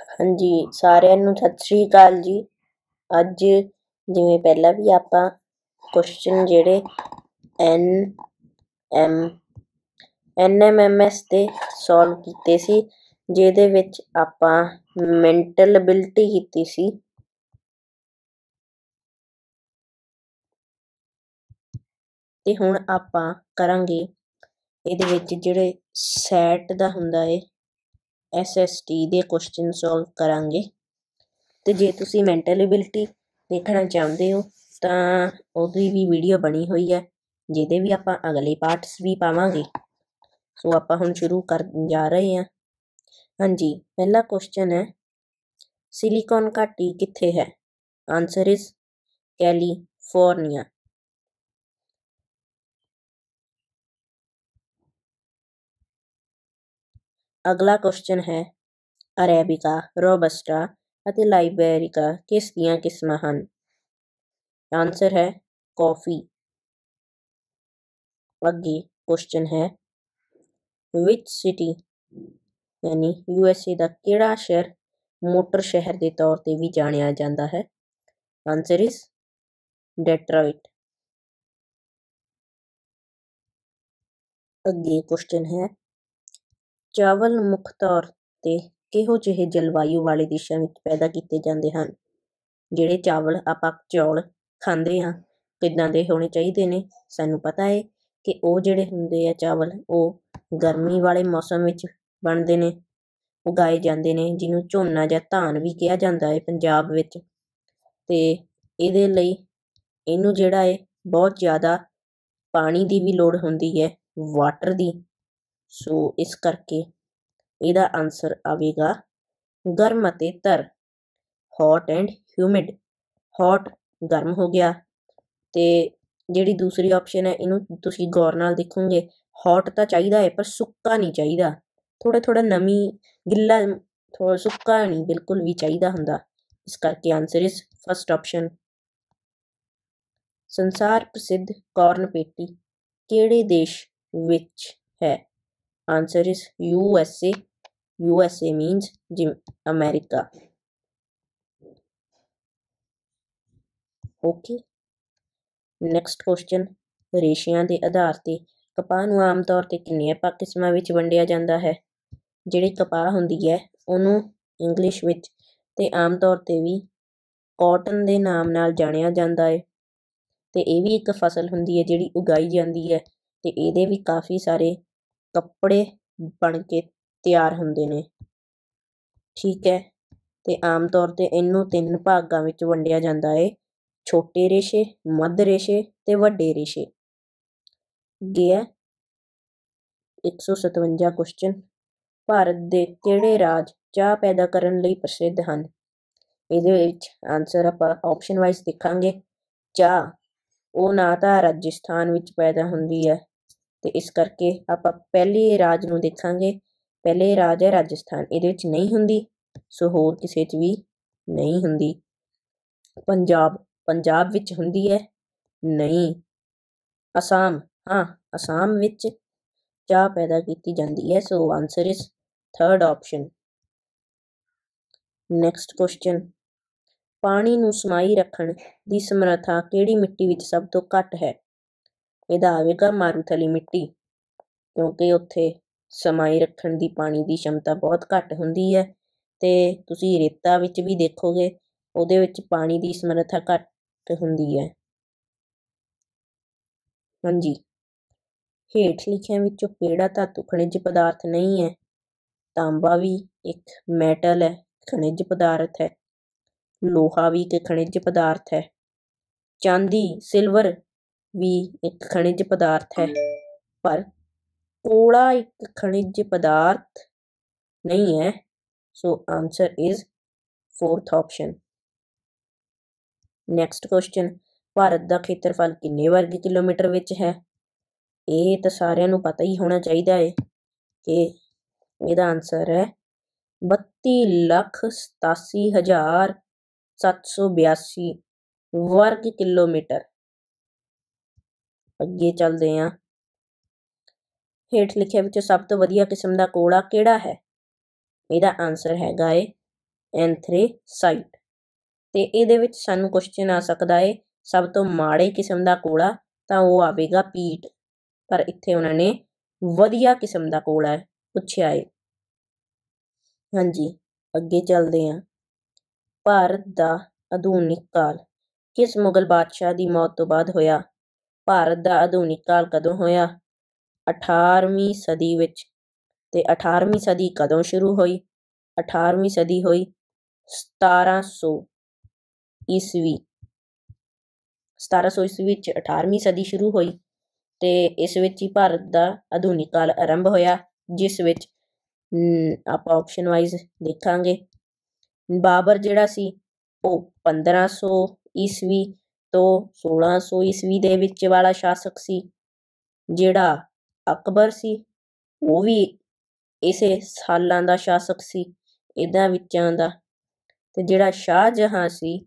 ਹਾਂਜੀ, ਸਾਰਿਆਂ ਨੂੰ ਸਤਿ ਸ੍ਰੀ ਅਕਾਲ ਜੀ। ਅੱਜ ਜਿਵੇਂ ਪਹਿਲਾਂ ਵੀ ਆਪਾਂ ਕੁਐਸਚਨ ਜਿਹੜੇ N M N M M S ਤੇ ਸੋਲਵ ਕੀਤੇ ਸੀ, ਜਿਹਦੇ ਵਿੱਚ ਆਪਾਂ ਮੈਂਟਲ ਅਬਿਲਿਟੀ ਕੀਤੀ ਸੀ। ਤੇ ਹੁਣ ਆਪਾਂ ਕਰਾਂਗੇ, ਇਹਦੇ ਵਿੱਚ ਜਿਹੜੇ ਸੈਟ ਦਾ ਹੁੰਦਾ ਏ ਐਸਐਸਟੀ ਦੇ ਕੁਐਸਚਨ ਸੋਲਵ ਕਰਾਂਗੇ। ਤੇ ਜੇ ਤੁਸੀਂ ਮੈਂਟਲ ਐਬਿਲਿਟੀ ਦੇਖਣਾ ਚਾਹੁੰਦੇ ਹੋ, ਤਾਂ ਉਹਦੀ ਵੀ ਵੀਡੀਓ ਬਣੀ ਹੋਈ ਹੈ, ਜਿਹਦੇ ਵੀ ਆਪਾਂ ਅਗਲੇ ਪਾਰਟਸ ਵੀ ਪਾਵਾਂਗੇ। ਸੋ ਆਪਾਂ ਹੁਣ ਸ਼ੁਰੂ ਕਰਨ ਜਾ ਰਹੇ ਹਾਂ। ਹਾਂਜੀ, ਪਹਿਲਾ ਕੁਐਸਚਨ ਹੈ ਸਿਲੀਕਨ ਘਾਟੀ ਕਿੱਥੇ ਹੈ? ਆਨਸਰ ਇਜ਼ ਕੈਲੀਫੋਰਨੀਆ ਅਗਲਾ ਕੁਐਸਚਨ ਹੈ ਅਰੇਬਿਕਾ, ਰੋਬਸਟਾ ਅਤੇ ਲਾਈਬੇਰਿਕਾ ਕਿਸ ਦੀਆਂ ਕਿਸਮਾਂ ਹਨ? ਆਨਸਰ ਹੈ ਕਾਫੀ। ਅੱਗੇ ਕੁਐਸਚਨ ਹੈ ਵਿਚ ਸਿਟੀ ਯਾਨੀ ਯੂ ਐੱਸ ਏ ਦਾ ਕਿਹੜਾ ਸ਼ਹਿਰ ਮੋਟਰ ਸ਼ਹਿਰ ਦੇ ਤੌਰ ਤੇ ਵੀ ਜਾਣਿਆ ਜਾਂਦਾ ਹੈ? ਆਨਸਰ ਇਜ਼ ਡੈਟਰੋਇਟ ਅੱਗੇ ਕੁਐਸਚਨ ਹੈ ਚਾਵਲ ਮੁੱਖ ਤੌਰ ਤੇ ਕਿਹੋ ਜਿਹੇ ਜਲਵਾਯੂ ਵਾਲੇ ਦੇਸ਼ਾਂ ਵਿੱਚ ਪੈਦਾ ਕੀਤੇ ਜਾਂਦੇ ਹਨ? ਜਿਹੜੇ ਚਾਵਲ ਆਪਾਂ ਚੌਲ ਖਾਂਦੇ ਹਾਂ, ਕਿੱਦਾਂ ਦੇ ਹੋਣੇ ਚਾਹੀਦੇ ਨੇ? ਸਾਨੂੰ ਪਤਾ ਹੈ ਕਿ ਉਹ ਜਿਹੜੇ ਹੁੰਦੇ ਆ ਚਾਵਲ, ਉਹ ਗਰਮੀ ਵਾਲੇ ਮੌਸਮ ਵਿੱਚ ਬਣਦੇ ਨੇ, ਉਗਾਏ ਜਾਂਦੇ ਨੇ, ਜਿਹਨੂੰ ਝੋਨਾ ਜਾਂ ਧਾਨ ਵੀ ਕਿਹਾ ਜਾਂਦਾ ਹੈ ਪੰਜਾਬ ਵਿੱਚ। ਤੇ ਇਹਦੇ ਲਈ ਇਹਨੂੰ ਜਿਹੜਾ ਹੈ ਬਹੁਤ ਜ਼ਿਆਦਾ ਪਾਣੀ ਦੀ ਵੀ ਲੋੜ ਹੁੰਦੀ ਹੈ ਵਾਟਰ ਦੀ। ਸੋ ਇਸ ਕਰਕੇ ਇਹਦਾ ਆਨਸਰ ਆਵੇਗਾ, ਗਰਮ ਅਤੇ ਤਰ ਹੌਟ ਐਂਡ ਹਿਊਮਿਡ ਹੌਟ ਗਰਮ ਹੋ ਗਿਆ ਤੇ ਜਿਹੜੀ ਦੂਸਰੀ ਆਪਸ਼ਨ ਹੈ ਇਹਨੂੰ ਤੁਸੀਂ ਗੌਰ ਨਾਲ ਦੇਖੋਗੇ ਹੌਟ ਤਾਂ ਚਾਹੀਦਾ ਹੈ ਪਰ ਸੁੱਕਾ ਨਹੀਂ ਚਾਹੀਦਾ ਥੋੜਾ ਥੋੜਾ ਨਮੀ ਗਿੱਲਾ ਥੋੜਾ ਸੁੱਕਾ ਨਹੀਂ ਬਿਲਕੁਲ ਵੀ ਚਾਹੀਦਾ ਹੁੰਦਾ, ਇਸ ਕਰਕੇ ਆਨਸਰ ਇਸ ਫਸਟ ਆਪਸ਼ਨ ਸੰਸਾਰ ਪ੍ਰਸਿੱਧ ਕਾਰਨ ਪੇਟੀ ਕਿਹੜੇ ਦੇਸ਼ ਵਿੱਚ ਹੈ? Answer is U S A U S A means gym America okay next question ਰੇਸ਼ਿਆਂ ਦੇ ਆਧਾਰ ਤੇ ਕਪਾਹ ਨੂੰ ਆਮ ਤੌਰ ਤੇ ਕਿੰਨੀਆਂ ਪਾ ਕਿਸਮਾਂ ਵਿੱਚ ਵੰਡਿਆ ਜਾਂਦਾ ਹੈ? ਜਿਹੜੀ ਕਪਾਹ ਹੁੰਦੀ ਹੈ, ਉਹਨੂੰ ਇੰਗਲਿਸ਼ ਵਿੱਚ ਤੇ ਆਮ ਤੌਰ ਤੇ ਵੀ ਕਾਟਨ ਦੇ ਨਾਮ ਨਾਲ ਜਾਣਿਆ ਜਾਂਦਾ ਹੈ। ਤੇ ਇਹ ਵੀ ਇੱਕ ਫਸਲ ਹੁੰਦੀ ਹੈ ਜਿਹੜੀ ਉਗਾਈ ਜਾਂਦੀ ਹੈ ਤੇ ਇਹਦੇ ਵੀ ਕਾਫੀ ਸਾਰੇ ਕੱਪੜੇ ਬਣ ਕੇ ਤਿਆਰ ਹੁੰਦੇ ਨੇ। ਠੀਕ ਹੈ। ਤੇ ਆਮ ਤੌਰ ਤੇ ਇਹਨੂੰ ਤਿੰਨ ਭਾਗਾਂ ਵਿੱਚ ਵੰਡਿਆ ਜਾਂਦਾ ਹੈ ਛੋਟੇ ਰੇਸ਼ੇ, ਮੱਧ ਰੇਸ਼ੇ ਤੇ ਵੱਡੇ ਰੇਸ਼ੇ। ਗੇ ਇੱਕ ਸੌ ਸਤਵੰਜਾ ਕੁਸ਼ਚਨ ਭਾਰਤ ਦੇ ਕਿਹੜੇ ਰਾਜ ਚਾਹ ਪੈਦਾ ਕਰਨ ਲਈ ਪ੍ਰਸਿੱਧ ਹਨ? ਇਹਦੇ ਵਿੱਚ ਆਨਸਰ ਆਪਾਂ ਆਪਸ਼ਨ ਵਾਈਜ਼ ਦੇਖਾਂਗੇ। ਚਾਹ, ਉਹ ਨਾ ਤਾਂ ਰਾਜਸਥਾਨ ਵਿੱਚ ਪੈਦਾ ਹੁੰਦੀ ਹੈ। ਤੇ ਇਸ ਕਰਕੇ ਆਪਾਂ ਪਹਿਲੇ ਰਾਜ ਨੂੰ ਦੇਖਾਂਗੇ। ਪਹਿਲੇ ਰਾਜ ਹੈ ਰਾਜਸਥਾਨ, ਇਹਦੇ ਵਿੱਚ ਨਹੀਂ ਹੁੰਦੀ, ਸੋ ਹੋਰ ਕਿਸੇ 'ਚ ਵੀ ਨਹੀਂ ਹੁੰਦੀ। ਪੰਜਾਬ ਪੰਜਾਬ ਵਿੱਚ ਹੁੰਦੀ ਹੈ, ਨਹੀਂ। ਅਸਾਮ, ਹਾਂ, ਅਸਾਮ ਵਿੱਚ ਚਾਹ ਪੈਦਾ ਕੀਤੀ ਜਾਂਦੀ ਹੈ, so answer is third option next question ਪਾਣੀ ਨੂੰ ਸਮਾਈ ਰੱਖਣ ਦੀ ਸਮਰੱਥਾ ਕਿਹੜੀ ਮਿੱਟੀ ਵਿੱਚ ਸਭ ਤੋਂ ਘੱਟ ਹੈ? ਇਹਦਾ ਆਵੇਗਾ ਮਾਰੂਥਲੀ ਮਿੱਟੀ, ਕਿਉਂਕਿ ਉੱਥੇ ਸਮਾਈ ਰੱਖਣ ਦੀ ਪਾਣੀ ਦੀ ਸ਼ਮਤਾ ਬਹੁਤ ਘੱਟ ਹੁੰਦੀ ਹੈ ਤੇ ਤੁਸੀਂ ਰੇਤਾ ਵਿੱਚ ਵੀ ਦੇਖੋਗੇ, ਉਹਦੇ ਵਿੱਚ ਪਾਣੀ ਦੀ ਸਮਰੱਥਾ ਘੱਟ ਹੁੰਦੀ ਹੈ। ਹਾਂਜੀ। ਹੇਠ ਲਿਖਿਆਂ ਵਿੱਚੋਂ ਕਿਹੜਾ ਧਾਤੂ ਖਣਿਜ ਪਦਾਰਥ ਨਹੀਂ ਹੈ? ਤਾਂਬਾ ਵੀ ਇੱਕ ਮੈਟਲ ਹੈ, ਖਣਿਜ ਪਦਾਰਥ ਹੈ। ਲੋਹਾ ਵੀ ਇੱਕ ਖਣਿਜ ਪਦਾਰਥ ਹੈ। ਚਾਂਦੀ, ਸਿਲਵਰ ਵੀ ਇੱਕ ਖਣਿਜ ਪਦਾਰਥ ਹੈ। ਪਰ ਕੋਲਾ ਇੱਕ ਖਣਿਜ ਪਦਾਰਥ ਨਹੀਂ ਹੈ। So answer is fourth option next question Bharat ਦਾ ਖੇਤਰਫਲ ਕਿੰਨੇ ਵਰਗ ਕਿਲੋਮੀਟਰ ਵਿੱਚ ਹੈ? ਇਹ ਤਾਂ ਸਾਰਿਆਂ ਨੂੰ ਪਤਾ ਹੀ ਹੋਣਾ ਚਾਹੀਦਾ ਹੈ ਕਿ ਇਹਦਾ ਆਨਸਰ ਹੈ 32 ਲੱਖ 87 ਹਜ਼ਾਰ 782 ਵਰਗ ਕਿਲੋਮੀਟਰ। ਅੱਗੇ ਚੱਲਦੇ ਹਾਂ ਹੇਠ ਲਿਖਿਆ ਵਿੱਚੋਂ ਸਭ ਤੋਂ ਵਧੀਆ ਕਿਸਮ ਦਾ ਕੋਲਾ ਕਿਹੜਾ ਹੈ? ਇਹਦਾ ਆਨਸਰ ਹੈਗਾ ਏ ਐਂਥ੍ਰੇਸਾਈਟ ਤੇ ਇਹਦੇ ਵਿੱਚ ਸਾਨੂੰ ਕੁਐਸਚਨ ਆ ਸਕਦਾ ਏ, ਸਭ ਤੋਂ ਮਾੜੇ ਕਿਸਮ ਦਾ ਕੋਲਾ ਤਾਂ ਉਹ ਆਵੇਗਾ ਪੀਟ। ਪਰ ਇੱਥੇ ਉਹਨਾਂ ਨੇ ਵਧੀਆ ਕਿਸਮ ਦਾ ਕੋਲਾ ਪੁੱਛਿਆ ਏ। ਹਾਂਜੀ, ਅੱਗੇ ਚੱਲਦੇ ਹਾਂ ਭਾਰਤ ਦਾ ਆਧੁਨਿਕ ਕਾਲ। ਕਿਸ ਮੁਗਲ ਬਾਦਸ਼ਾਹ ਦੀ ਮੌਤ ਤੋਂ ਬਾਅਦ ਹੋਇਆ? ਭਾਰਤ ਦਾ ਆਧੁਨਿਕ ਕਾਲ ਕਦੋਂ ਹੋਇਆ? 18ਵੀਂ ਸਦੀ ਵਿੱਚ। ਤੇ 18ਵੀਂ ਸਦੀ ਕਦੋਂ ਸ਼ੁਰੂ ਹੋਈ? 18ਵੀਂ ਸਦੀ ਹੋਈ 1700 ਈਸਵੀ। 1700 ਈਸਵੀ ਵਿੱਚ 18ਵੀਂ ਸਦੀ ਸ਼ੁਰੂ ਹੋਈ ਤੇ ਇਸ ਵਿੱਚ ਹੀ ਭਾਰਤ ਦਾ ਆਧੁਨਿਕ ਕਾਲ ਆਰੰਭ ਹੋਇਆ, ਜਿਸ ਵਿੱਚ ਆਪਾਂ ਆਪਸ਼ਨ ਵਾਈਜ਼ ਦੇਖਾਂਗੇ। ਬਾਬਰ ਜਿਹੜਾ ਸੀ, ਉਹ 1500 ਈਸਵੀ ਤੋਂ 1600 ਈਸਵੀ ਦੇ ਵਿੱਚ ਵਾਲਾ ਸ਼ਾਸਕ ਸੀ, ਜਿਹੜਾ ਅਕਬਰ ਸੀ, ਉਹ ਵੀ ਇਸੇ ਸਾਲਾਂ ਦਾ ਸ਼ਾਸਕ ਸੀ ਇਦਾਂ ਵਿੱਚਾਂ ਦਾ। ਤੇ ਜਿਹੜਾ ਸ਼ਾਹਜਹਾਂ ਸੀ,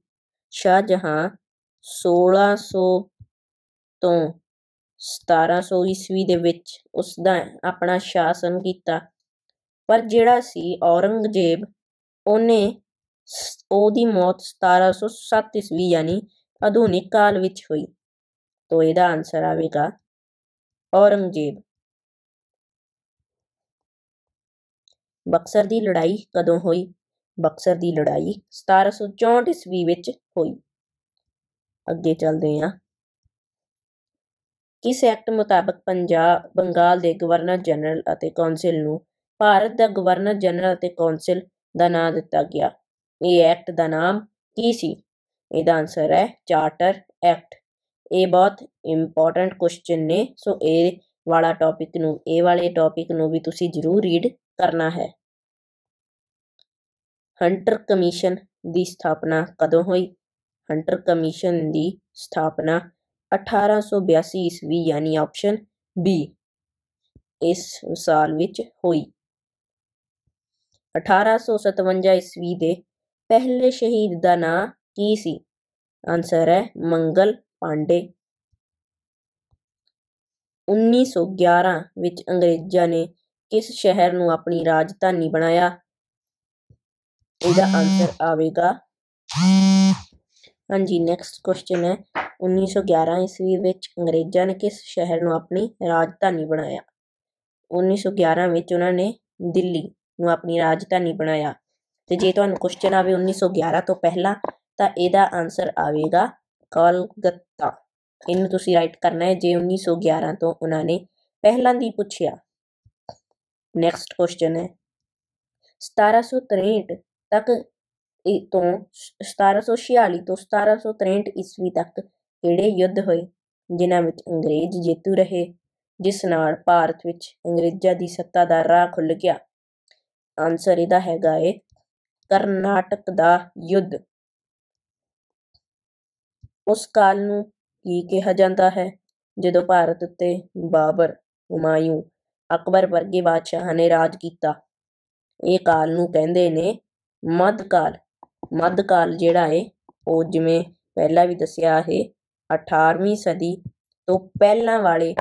ਸ਼ਾਹਜਹਾਂ 1600 ਤੋਂ 1700 ਈਸਵੀ ਦੇ ਵਿੱਚ ਉਸ ਦਾ ਆਪਣਾ ਸ਼ਾਸਨ ਕੀਤਾ। ਪਰ ਜਿਹੜਾ ਸੀ ਔਰੰਗਜ਼ੇਬ, ਉਹਨੇ ਉਹਦੀ ਮੌਤ 1707 ਈਸਵੀ, ਯਾਨੀ ਆਧੁਨਿਕ ਕਾਲ ਵਿੱਚ ਹੋਈ। ਤੋਂ ਇਹਦਾ ਆਨਸਰ ਆਵੇਗਾ ਔਰੰਗਜ਼ੇਬ। ਬਕਸਰ ਦੀ ਲੜਾਈ ਕਦੋਂ ਹੋਈ? ਬਕਸਰ ਦੀ ਲੜਾਈ 1764 ਈਸਵੀ ਵਿੱਚ ਹੋਈ। ਅੱਗੇ ਚੱਲਦੇ ਹਾਂ। ਕਿਸ ਐਕਟ ਮੁਤਾਬਕ ਪੰਜਾਬ, ਬੰਗਾਲ ਦੇ ਗਵਰਨਰ ਜਨਰਲ ਅਤੇ ਕੌਂਸਲ ਨੂੰ ਭਾਰਤ ਦਾ ਗਵਰਨਰ ਜਨਰਲ ਅਤੇ ਕੌਂਸਲ ਦਾ ਨਾਮ ਦਿੱਤਾ ਗਿਆ? ਇਹ ਐਕਟ ਦਾ ਨਾਮ ਕੀ ਸੀ? ਇਹਦਾ ਆਨਸਰ ਹੈ ਚਾਰਟਰ ਐਕਟ ਇਹ ਬਹੁਤ ਇੰਪੋਰਟੈਂਟ ਕੁਐਸਚਨ ਨੇ, ਸੋ ਇਹ ਵਾਲਾ ਟੌਪਿਕ ਨੂੰ, ਇਹ ਵਾਲੇ ਟੌਪਿਕ ਨੂੰ ਵੀ ਤੁਸੀਂ ਜ਼ਰੂਰ ਰੀਡ ਕਰਨਾ ਹੈ। ਹੰਟਰ ਕਮਿਸ਼ਨ ਦੀ ਸਥਾਪਨਾ ਕਦੋਂ ਹੋਈ? ਹੰਟਰ ਕਮਿਸ਼ਨ ਦੀ ਸਥਾਪਨਾ 1882 ਈਸਵੀ ਯਾਨੀ ਆਪਸ਼ਨ ਬੀ ਇਸ ਸਾਲ ਵਿੱਚ ਹੋਈ। 1857 ਈਸਵੀ ਦੇ ਪਹਿਲੇ ਸ਼ਹੀਦ ਦਾ ਨਾਮ ਕੀ ਸੀ? ਆਨਸਰ ਹੈ ਮੰਗਲ ਪਾਂਡੇ। 1911 ਵਿੱਚ ਅੰਗਰੇਜ਼ਾਂ ਨੇ ਕਿਸ ਸ਼ਹਿਰ ਨੂੰ ਆਪਣੀ ਰਾਜਧਾਨੀ ਬਣਾਇਆ? ਇਹਦਾ ਆਨਸਰ ਆਵੇਗਾ। ਹਾਂਜੀ ਨੈਕਸਟ ਕੁਐਸਚਨ ਹੈ। 1911 ਈਸਵੀ ਵਿੱਚ ਅੰਗਰੇਜ਼ਾਂ ਨੇ ਕਿਸ ਸ਼ਹਿਰ ਨੂੰ ਆਪਣੀ ਰਾਜਧਾਨੀ ਬਣਾਇਆ? 1911 ਵਿੱਚ ਉਹਨਾਂ ਨੇ ਦਿੱਲੀ ਨੂੰ ਆਪਣੀ ਰਾਜਧਾਨੀ ਬਣਾਇਆ। ਤੇ ਜੇ ਤੁਹਾਨੂੰ ਕੁਐਸਚਨ ਆਵੇ 1911 ਤੋਂ ਪਹਿਲਾਂ ਤਾਂ ਇਹਦਾ ਆਨਸਰ ਆਵੇਗਾ ਕਲਕੱਤਾ। ਇਹਨੂੰ ਤੁਸੀਂ ਰਾਈਟ ਕਰਨਾ ਹੈ, ਜੇ 1911 ਤੋਂ ਉਹਨਾਂ ਨੇ ਪਹਿਲਾਂ ਦੀ ਪੁੱਛਿਆ। ਨੈਕਸਟ ਕੁਐਸਚਨ ਹੈ। 1763 ਤੱਕ ਇਹ ਤੋਂ 1746 ਤੋਂ 1763 ਈਸਵੀ ਤੱਕ ਕਿਹੜੇ ਯੁੱਧ ਹੋਏ? ਜਿਨ੍ਹਾਂ ਵਿੱਚ ਅੰਗਰੇਜ਼ ਜੇਤੂ ਰਹੇ, ਜਿਸ ਨਾਲ ਭਾਰਤ ਵਿੱਚ ਅੰਗਰੇਜ਼ਾਂ ਦੀ ਸੱਤਾ ਦਾ ਰਾਹ ਖੁੱਲ ਗਿਆ। ਆਨਸਰ ਇਹਦਾ ਹੈਗਾ ਏ, ਕਰਨਾਟਕ ਦਾ ਯੁੱਧ। ਉਸ ਕਾਲ ਨੂੰ ਕੀ ਕਿਹਾ ਜਾਂਦਾ ਹੈ? ਜਦੋਂ ਭਾਰਤ ਉੱਤੇ ਬਾਬਰ, ਹੁਮਾਯੂੰ, ਅਕਬਰ ਵਰਗੇ ਬਾਦਸ਼ਾਹਾਂ ਨੇ ਰਾਜ ਕੀਤਾ, ਇਹ ਕਾਲ ਨੂੰ ਕਹਿੰਦੇ ਨੇ ਮੱਧਕਾਲ। ਮੱਧਕਾਲ ਜਿਹੜਾ ਏ, ਉਹ ਜਿਵੇਂ ਪਹਿਲਾਂ ਵੀ ਦੱਸਿਆ ਹੈ 18ਵੀਂ ਸਦੀ ਤੋਂ ਪਹਿਲਾਂ ਵਾਲੇ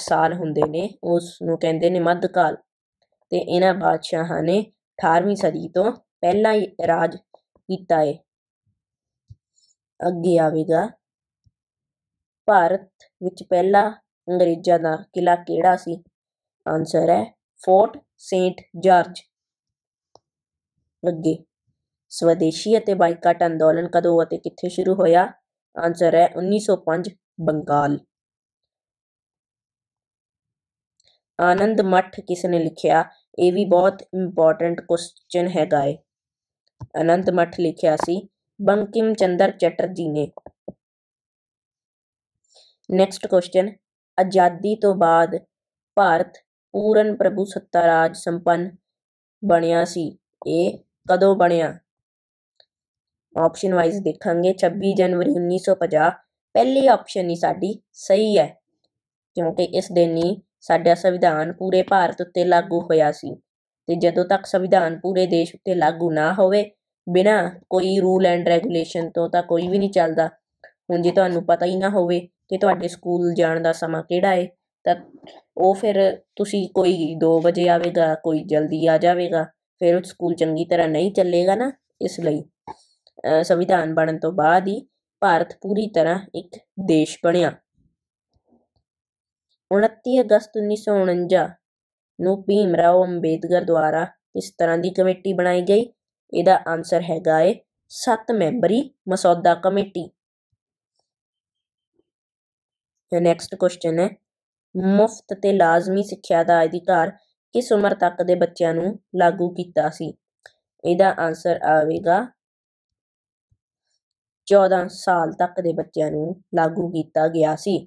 ਸਾਲ ਹੁੰਦੇ ਨੇ, ਉਸ ਨੂੰ ਕਹਿੰਦੇ ਨੇ ਮੱਧਕਾਲ। ਤੇ ਇਹਨਾਂ ਬਾਦਸ਼ਾਹਾਂ ਨੇ 18ਵੀਂ ਸਦੀ ਤੋਂ ਪਹਿਲਾਂ ਹੀ ਰਾਜ ਕੀਤਾ ਏ। ਅੱਗੇ ਆਵੇਗਾ। ਭਾਰਤ ਵਿੱਚ ਪਹਿਲਾ ਅੰਗਰੇਜ਼ਾਂ ਦਾ ਕਿਲ੍ਹਾ ਕਿਹੜਾ ਸੀ? ਆਨਸਰ ਹੈ ਫੋਰਟ ਸੇਂਟ ਜਾਰਜ ਅੱਗੇ, ਸਵਦੇਸ਼ੀ ਅਤੇ ਬਾਈਕਾਟ ਅੰਦੋਲਨ ਕਦੋਂ ਅਤੇ ਕਿੱਥੇ ਸ਼ੁਰੂ ਹੋਇਆ? ਆਨਸਰ ਹੈ 1905 ਬੰਗਾਲ। ਆਨੰਦ ਮਠ ਕਿਸ ਨੇ ਲਿਖਿਆ? ਇਹ ਵੀ ਬਹੁਤ ਇੰਪੋਰਟੈਂਟ ਕੁਐਸਚਨ ਹੈਗਾ ਏ। ਆਨੰਦ ਮਠ ਲਿਖਿਆ ਸੀ ਬੰਕਿਮ ਚੰਦਰ ਚਟਰਜੀ ਨੇ। ਨੈਕਸਟ ਕੁਐਸਚਨ ਆਜ਼ਾਦੀ ਤੋਂ ਬਾਅਦ ਭਾਰਤ ਪੂਰਨ ਪ੍ਰਭੂ ਸੱਤਾ ਰਾਜ ਸੰਪੰਨ ਬਣਿਆ ਸੀ। ਇਹ ਕਦੋਂ ਬਣਿਆ? ਆਪਸ਼ਨ ਵਾਈਜ਼ ਦੇਖਾਂਗੇ 26 ਜਨਵਰੀ 1950 ਪਹਿਲੀ ਆਪਸ਼ਨ ਹੀ ਸਾਡੀ ਸਹੀ ਹੈ, ਕਿਉਂਕਿ ਇਸ ਦਿਨ ਹੀ ਸਾਡਾ ਸੰਵਿਧਾਨ ਪੂਰੇ ਭਾਰਤ ਉੱਤੇ ਲਾਗੂ ਹੋਇਆ ਸੀ। ਤੇ ਜਦੋਂ ਤੱਕ ਸੰਵਿਧਾਨ ਪੂਰੇ ਦੇਸ਼ ਉੱਤੇ ਲਾਗੂ ਨਾ ਹੋਵੇ ਬਿਨਾ ਕੋਈ ਰੂਲ ਐਂਡ ਰੈਗੂਲੇਸ਼ਨ ਤੋਂ ਤਾਂ ਕੋਈ ਵੀ ਨਹੀਂ ਚੱਲਦਾ। ਹੁਣ ਜੇ ਤੁਹਾਨੂੰ ਪਤਾ ਹੀ ਨਾ ਹੋਵੇ ਕਿ ਤੁਹਾਡੇ ਸਕੂਲ ਜਾਣ ਦਾ ਸਮਾਂ ਕਿਹੜਾ ਹੈ ਤਾਂ ਉਹ ਫਿਰ ਤੁਸੀਂ ਕੋਈ 2 ਵਜੇ ਆਵੇਗਾ, ਕੋਈ ਜਲਦੀ ਆ ਜਾਵੇਗਾ, ਫਿਰ ਉਹ ਸਕੂਲ ਚੰਗੀ ਤਰ੍ਹਾਂ ਨਹੀਂ ਚੱਲੇਗਾ ਨਾ ਇਸ ਲਈ। ਸੰਵਿਧਾਨ ਬਣਨ ਤੋਂ ਬਾਅਦ ਹੀ ਭਾਰਤ ਪੂਰੀ ਤਰ੍ਹਾਂ ਇੱਕ ਦੇਸ਼ ਬਣਿਆ। 29 ਅਗਸਤ 1949 ਨੂੰ ਭੀਮ ਰਾਓ ਅੰਬੇਦਕਰ ਦੁਆਰਾ ਇਸ ਤਰ੍ਹਾਂ ਦੀ ਕਮੇਟੀ ਬਣਾਈ ਗਈ ਇਹਦਾ ਆਨਸਰ ਹੈਗਾ ਏ 7 ਮੈਂਬਰੀ ਮਸੌਦਾ ਕਮੇਟੀ। ਨੈਕਸਟ ਕੁਐਸਚਨ ਹੈ, ਮੁਫਤ ਤੇ ਲਾਜ਼ਮੀ ਸਿੱਖਿਆ ਦਾ ਅਧਿਕਾਰ ਕਿਸ ਉਮਰ ਤੱਕ ਦੇ ਬੱਚਿਆਂ ਨੂੰ ਲਾਗੂ ਕੀਤਾ ਸੀ? ਇਹਦਾ ਆਨਸਰ ਆਵੇਗਾ 14 ਸਾਲ ਤੱਕ ਦੇ ਬੱਚਿਆਂ ਨੂੰ ਲਾਗੂ ਕੀਤਾ ਗਿਆ ਸੀ।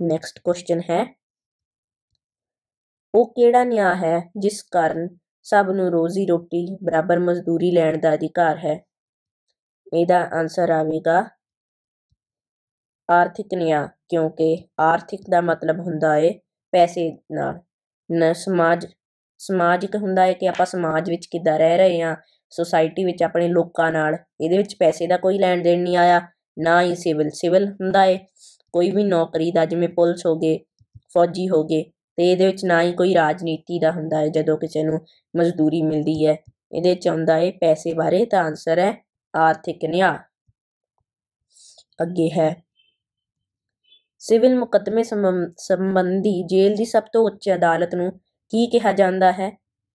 ਨੈਕਸਟ ਕੁਐਸਚਨ ਹੈ, ਉਹ ਕਿਹੜਾ ਨਿਆਂ ਹੈ ਜਿਸ ਕਾਰਨ ਸਭ ਨੂੰ ਰੋਜ਼ੀ ਰੋਟੀ ਬਰਾਬਰ ਮਜ਼ਦੂਰੀ ਲੈਣ ਦਾ ਅਧਿਕਾਰ ਹੈ। ਇਹਦਾ ਆਨਸਰ ਆਵੇਗਾ ਆਰਥਿਕ ਨਿਆਂ, ਕਿਉਂਕਿ ਆਰਥਿਕ ਦਾ ਮਤਲਬ ਹੁੰਦਾ ਏ ਪੈਸੇ ਨਾਲ। ਨ, ਸਮਾਜ, ਸਮਾਜਿਕ ਹੁੰਦਾ ਹੈ ਕਿ ਆਪਾਂ ਸਮਾਜ ਵਿੱਚ ਕਿੱਦਾਂ ਰਹਿ ਰਹੇ ਹਾਂ ਸੋਸਾਇਟੀ ਵਿੱਚ ਆਪਣੇ ਲੋਕਾਂ ਨਾਲ, ਇਹਦੇ ਵਿੱਚ ਪੈਸੇ ਦਾ ਕੋਈ ਲੈਣ ਦੇਣ ਨਹੀਂ ਆਇਆ, ਨਾ ਹੀ ਸਿਵਲ ਸਿਵਲ ਹੁੰਦਾ ਏ। ਕੋਈ ਵੀ ਨੌਕਰੀ ਦਾ, ਜਿਵੇਂ ਪੁਲਿਸ ਹੋ ਗਏ, ਫੌਜੀ ਹੋ ਗਏ ਤੇ ਇਹਦੇ ਵਿੱਚ ਨਾ ਹੀ ਕੋਈ ਰਾਜਨੀਤੀ ਦਾ ਹੁੰਦਾ ਹੈ, ਜਦੋਂ ਕਿਸੇ ਨੂੰ ਮਜ਼ਦੂਰੀ ਮਿਲਦੀ ਹੈ। ਇਹਦੇ 'ਚ ਆਉਂਦਾ ਹੈ ਪੈਸੇ ਬਾਰੇ, ਤਾਂ ਆਨਸਰ ਹੈ ਆਰਥਿਕ ਨਿਆਂ। ਅੱਗੇ ਹੈ। ਸਿਵਲ ਮੁਕੱਦਮੇ ਸੰਬੰਧੀ ਜੇਲ੍ਹ ਦੀ ਸਭ ਤੋਂ ਉੱਚ ਅਦਾਲਤ ਨੂੰ ਕੀ ਕਿਹਾ ਜਾਂਦਾ ਹੈ?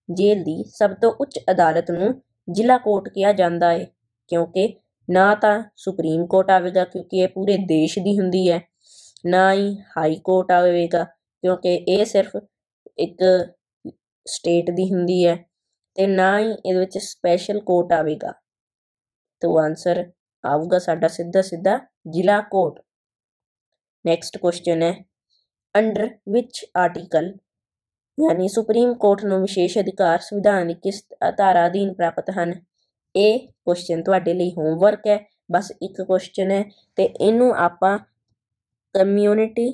ਜੇਲ੍ਹ ਦੀ ਸਭ ਤੋਂ ਉੱਚ ਅਦਾਲਤ ਨੂੰ ਜ਼ਿਲ੍ਹਾ ਕੋਰਟ ਕਿਹਾ ਜਾਂਦਾ ਹੈ ਕਿਉਂਕਿ ਨਾ ਤਾਂ ਸੁਪਰੀਮ ਕੋਰਟ ਆਵੇਗਾ, ਕਿਉਂਕਿ ਇਹ ਪੂਰੇ ਦੇਸ਼ ਦੀ ਹੁੰਦੀ ਹੈ। ਨਾ ਹੀ ਹਾਈ ਕੋਰਟ ਆਵੇਗਾ। ਕਿਉਂਕਿ ਇਹ ਸਿਰਫ ਇੱਕ ਸਟੇਟ ਦੀ ਹੁੰਦੀ ਹੈ ਤੇ ਨਾ ਹੀ ਇਹਦੇ ਵਿੱਚ ਸਪੈਸ਼ਲ ਕੋਰਟ ਆਵੇਗਾ। ਤੋਂ ਆਨਸਰ ਆਊਗਾ ਸਾਡਾ ਸਿੱਧਾ ਸਿੱਧਾ ਜ਼ਿਲ੍ਹਾ ਕੋਰਟ। ਨੈਕਸਟ ਕੁਐਸਚਨ ਹੈ ਅੰਡਰ ਵਿਚ ਆਰਟੀਕਲ ਯਾਨੀ ਸੁਪਰੀਮ ਕੋਰਟ ਨੂੰ ਵਿਸ਼ੇਸ਼ ਅਧਿਕਾਰ ਸੰਵਿਧਾਨ ਦੀ ਕਿਸ ਧਾਰਾ ਅਧੀਨ ਪ੍ਰਾਪਤ ਹਨ? ਇਹ ਕੁਐਸਚਨ ਤੁਹਾਡੇ ਲਈ ਹੋਮਵਰਕ ਹੈ, ਬਸ ਇੱਕ ਕੁਐਸਚਨ ਹੈ ਤੇ ਇਹਨੂੰ ਆਪਾਂ ਕਮਿਊਨਿਟੀ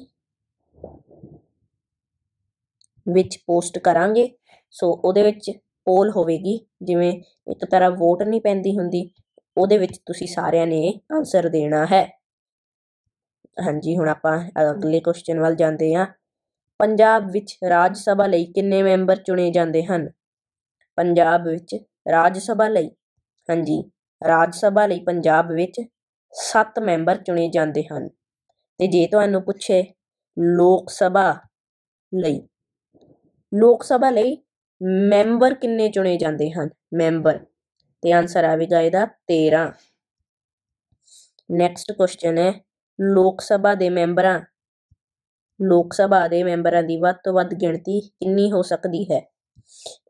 ਵਿੱਚ ਪੋਸਟ ਕਰਾਂਗੇ। ਸੋ ਉਹਦੇ ਵਿੱਚ ਪੋਲ ਹੋਵੇਗੀ। ਜਿਵੇਂ ਇੱਕ ਤਰ੍ਹਾਂ ਵੋਟ ਨਹੀਂ ਪੈਂਦੀ ਹੁੰਦੀ, ਉਹਦੇ ਵਿੱਚ ਤੁਸੀਂ ਸਾਰਿਆਂ ਨੇ ਆਨਸਰ ਦੇਣਾ ਹੈ। ਹਾਂਜੀ, ਹੁਣ ਆਪਾਂ ਅਗਲੇ ਕੁਐਸਚਨ ਵੱਲ ਜਾਂਦੇ ਹਾਂ। ਪੰਜਾਬ ਵਿੱਚ ਰਾਜ ਸਭਾ ਲਈ ਕਿੰਨੇ ਮੈਂਬਰ ਚੁਣੇ ਜਾਂਦੇ ਹਨ? ਪੰਜਾਬ ਵਿੱਚ ਰਾਜ ਸਭਾ ਲਈ, ਹਾਂਜੀ, ਰਾਜ ਸਭਾ ਲਈ ਪੰਜਾਬ ਵਿੱਚ 7 ਮੈਂਬਰ ਚੁਣੇ ਜਾਂਦੇ ਹਨ। ਤੇ ਜੇ ਤੁਹਾਨੂੰ ਪੁੱਛੇ, ਲੋਕ ਸਭਾ ਲਈ ਲੋਕ ਸਭਾ ਲਈ ਮੈਂਬਰ ਕਿੰਨੇ ਚੁਣੇ ਜਾਂਦੇ ਹਨ? ਮੈਂਬਰ। ਤੇ ਆਨਸਰ ਆਵੇਗਾ ਇਹਦਾ 13 ਨੈਕਸਟ ਕੁਐਸਚਨ ਹੈ, ਲੋਕ ਸਭਾ ਦੇ ਮੈਂਬਰਾਂ। ਲੋਕ ਸਭਾ ਦੇ ਮੈਂਬਰਾਂ ਦੀ ਵੱਧ ਤੋਂ ਵੱਧ ਗਿਣਤੀ ਕਿੰਨੀ ਹੋ ਸਕਦੀ ਹੈ?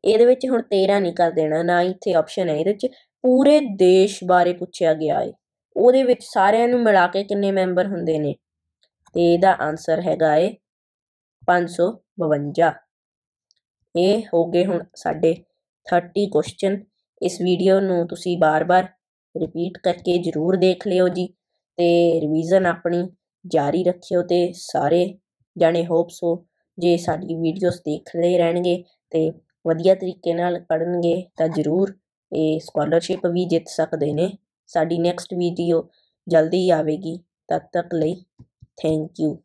ਇਹਦੇ ਵਿੱਚ ਹੁਣ 13 ਨਹੀਂ ਕਰ ਦੇਣਾ, ਨਾ ਇੱਥੇ ਆਪਸ਼ਨ ਹੈ ਇਹਦੇ ਵਿੱਚ। ਪੂਰੇ ਦੇਸ਼ ਬਾਰੇ ਪੁੱਛਿਆ ਗਿਆ ਹੈ ਉਹਦੇ ਵਿੱਚ ਸਾਰਿਆਂ ਨੂੰ ਮਿਲਾ ਕੇ ਕਿੰਨੇ ਮੈਂਬਰ ਹੁੰਦੇ ਨੇ? ਤੇ ਇਹਦਾ ਆਨਸਰ ਹੈਗਾ ਏ 552 ਇਹ ਹੋ ਗਏ ਹੁਣ ਸਾਡੇ 30 ਕੁਐਸਚਨ ਇਸ ਵੀਡੀਓ ਨੂੰ ਤੁਸੀਂ ਬਾਰ-ਬਾਰ ਰਿਪੀਟ ਕਰਕੇ ਜ਼ਰੂਰ ਦੇਖ ਲਿਓ ਜੀ ਤੇ ਰਿਵੀਜ਼ਨ ਆਪਣੀ ਜਾਰੀ ਰੱਖਿਓ ਤੇ ਸਾਰੇ ਜਾਣੇ ਹੋਪ ਸੋ ਜੇ ਸਾਡੀ ਵੀਡੀਓਜ਼ ਦੇਖਦੇ ਰਹਿਣਗੇ ਤੇ ਵਧੀਆ ਤਰੀਕੇ ਨਾਲ ਪੜਨਗੇ ਤਾਂ ਜ਼ਰੂਰ ਇਹ ਸਕਾਲਰਸ਼ਿਪ ਵੀ ਜਿੱਤ ਸਕਦੇ ਨੇ। ਸਾਡੀ ਨੈਕਸਟ ਵੀਡੀਓ ਜਲਦੀ ਆਵੇਗੀ। ਤਦ ਤੱਕ ਲਈ ਥੈਂਕ ਯੂ